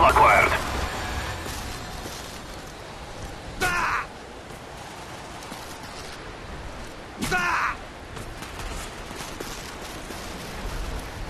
Лакуэрт. Да! Да!